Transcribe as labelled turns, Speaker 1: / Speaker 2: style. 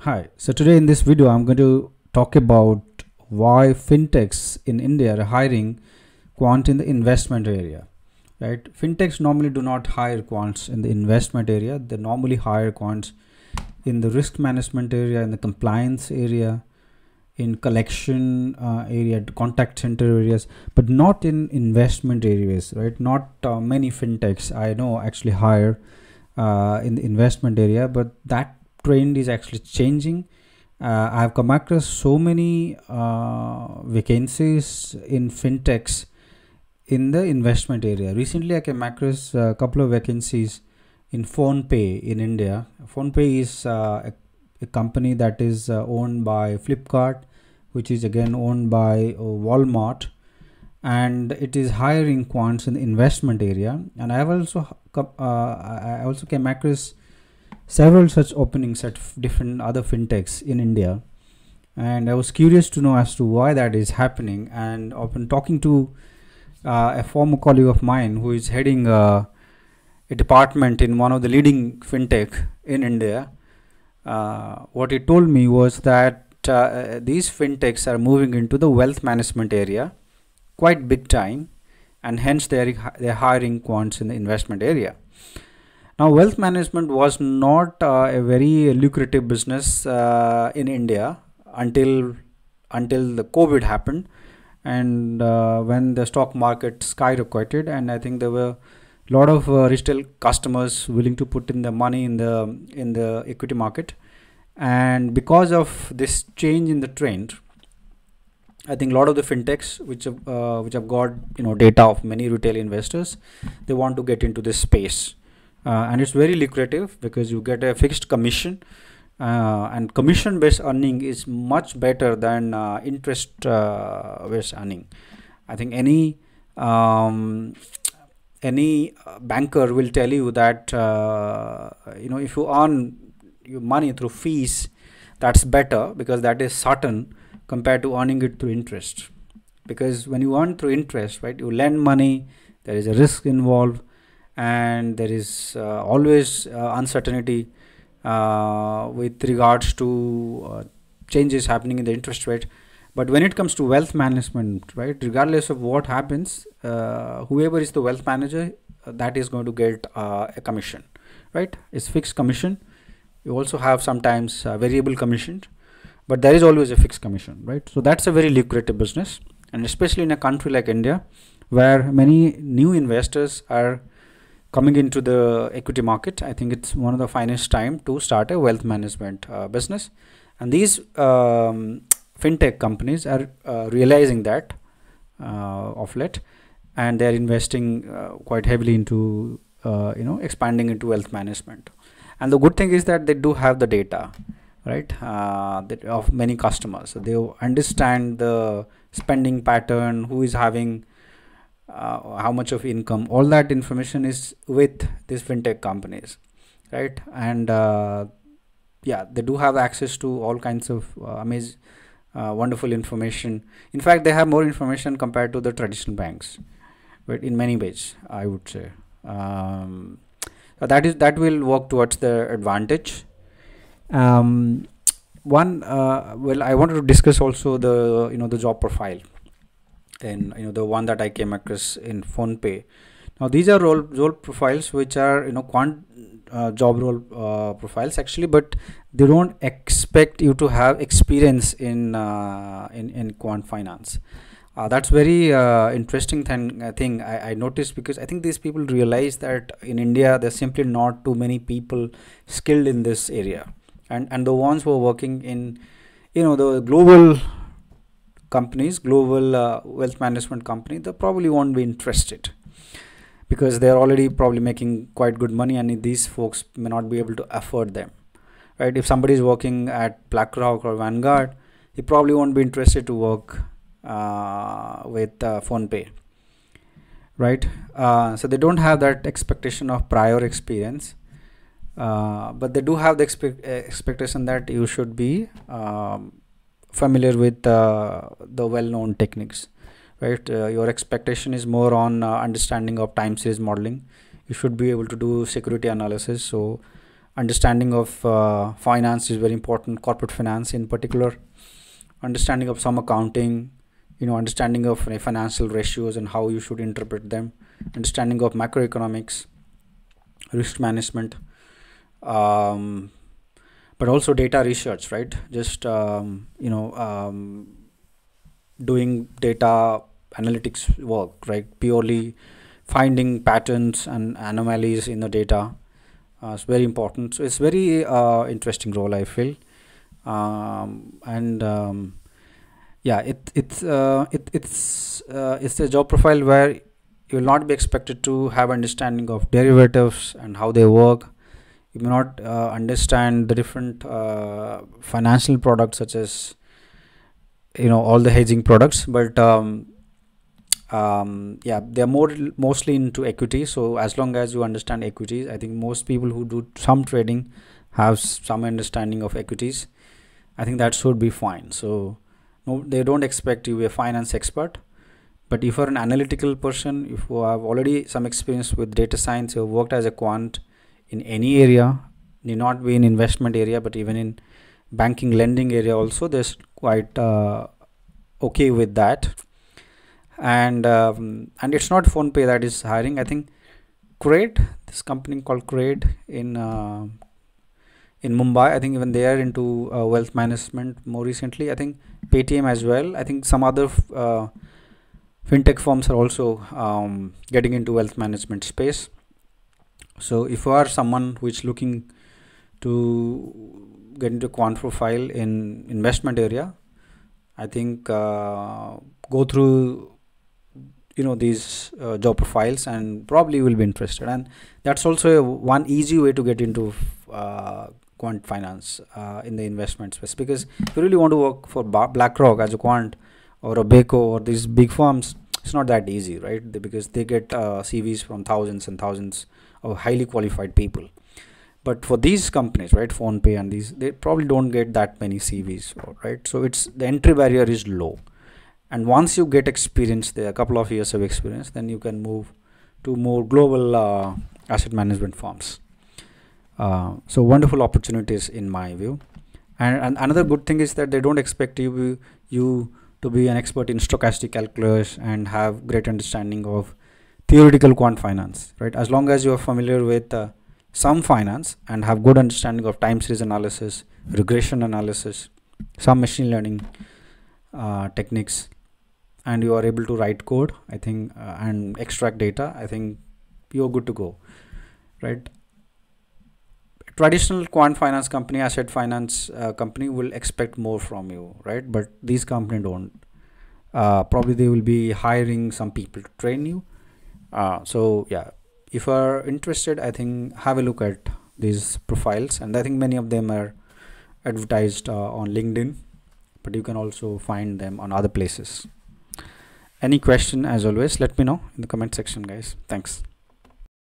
Speaker 1: Hi, so today in this video I'm going to talk about why fintechs in India are hiring quant in the investment area. Right? Fintechs normally do not hire quants in the investment area. They normally hire quants in the risk management area, in the compliance area, in collection uh, area, contact center areas, but not in investment areas, right? Not uh, many fintechs I know actually hire uh, in the investment area, but that trend is actually changing. Uh, i've come across so many uh, vacancies in fintechs in the investment area. Recently i came across a couple of vacancies in PhonePe in india. PhonePe is uh, a, a, company that is uh, owned by flipkart which is again owned by uh, walmart. And it is hiring quants in the investment area. And i have also uh, i also came across several such openings at different other fintechs in India. And I was curious to know as to why that is happening. And often talking to uh, a former colleague of mine who is heading uh, a department in one of the leading fintech in India, uh, what he told me was that uh, these fintechs are moving into the wealth management area quite big time, and hence they are they're hiring quants in the investment area. Now, wealth management was not uh, a very lucrative business uh, in India until until the COVID happened, and uh, when the stock market skyrocketed, and I think there were a lot of uh, retail customers willing to put in the money in the in the equity market, and because of this change in the trend, I think a lot of the fintechs which have uh, which have got you know data of many retail investors, they want to get into this space uh, and it's very lucrative because you get a fixed commission uh, and commission based earning is much better than uh, interest based earning. I think any um, any banker will tell you that uh, you know if you earn your money through fees that's better because that is certain compared to earning it through interest. Because when you earn through interest right you lend money there is a risk involved and there is uh, always uh, uncertainty uh, with regards to changes happening in the interest rate. But when it comes to wealth management right regardless of what happens whoever is the wealth manager that is going to get a commission right? It's fixed commission. You also have sometimes variable commission but there is always a fixed commission right? So that's a very lucrative business and especially in a country like india where many new investors are coming into the equity market i think it's one of the finest time to start a wealth management uh, business. And these um, fintech companies are uh, realizing that uh, of late. And they're investing uh, quite heavily into uh, you know expanding into wealth management. And the good thing is that they do have the data right? Uh, of many customers. So they understand the spending pattern who is having uh, how much of income all that information is with these fintech companies right? And uh, yeah they do have access to all kinds of uh, amazing uh, wonderful information. In fact they have more information compared to the traditional banks but in many ways i would say. Um, that is that will work towards the advantage. Um, one uh, well i wanted to discuss also the you know the job profile and you know the one that I came across in PhonePe. Now these are role role profiles which are you know quant uh, job role uh, profiles actually, but they don't expect you to have experience in uh, in in quant finance. Uh, that's very uh, interesting thing, uh, thing I, I noticed because I think these people realize that in India there's simply not too many people skilled in this area, and and the ones who are working in you know the global companies global uh, wealth management company they probably won't be interested because they're already probably making quite good money and these folks may not be able to afford them right? If somebody is working at blackrock or vanguard he probably won't be interested to work uh, with uh, PhonePe right? Uh, so they don't have that expectation of prior experience uh, but they do have the expe expectation that you should be um, familiar with uh, the well-known techniques right? Uh, your expectation is more on uh, understanding of time series modeling. You should be able to do security analysis. So understanding of uh, finance is very important corporate finance in particular. Understanding of some accounting you know understanding of financial ratios and how you should interpret them. Understanding of macroeconomics risk management um, but also data research right? Just um, you know um, doing data analytics work right? Purely finding patterns and anomalies in the data uh, it's very important. So it's very uh, interesting role i feel. Um, and um, yeah it it's uh, it, it's uh, it's a job profile where you will not be expected to have understanding of derivatives and how they work you may not uh, understand the different uh, financial products such as you know all the hedging products but um, um, yeah they're more mostly into equity. So as long as you understand equities i think most people who do some trading have some understanding of equities. I think that should be fine. So no they don't expect you be a finance expert. But if you're an analytical person if you have already some experience with data science you worked as a quant in any area need not be in investment area but even in banking lending area also there's quite uh, okay with that. And um, and it's not PhonePe that is hiring. I think CRED this company called CRED in uh, in mumbai i think even they are into uh, wealth management more recently. I think paytm as well. I think some other uh, fintech firms are also um, getting into wealth management space so if you are someone who is looking to get into quant profile in investment area i think uh, go through you know these uh, job profiles and probably will be interested. And that's also a, one easy way to get into uh, quant finance uh, in the investment space. Because if you really want to work for blackrock as a quant or a Beco or these big firms it's not that easy right? Because they get uh, cvs from thousands and thousands highly qualified people. But for these companies right PhonePe and these they probably don't get that many cvs right? So it's the entry barrier is low. And once you get experience there a couple of years of experience then you can move to more global uh, asset management firms. Uh, so wonderful opportunities in my view. And, and, another good thing is that they don't expect you you to be an expert in stochastic calculus and have great understanding of theoretical quant finance right? As long as you are familiar with uh, some finance and have good understanding of time series analysis regression analysis some machine learning uh, techniques and you are able to write code i think uh, and extract data i think you're good to go right? Traditional quant finance company asset finance uh, company will expect more from you right? But these company don't. Uh, probably they will be hiring some people to train you uh, so yeah. If you are interested i think have a look at these profiles and i think many of them are advertised uh, on linkedin but you can also find them on other places. Any question as always let me know in the comment section guys. Thanks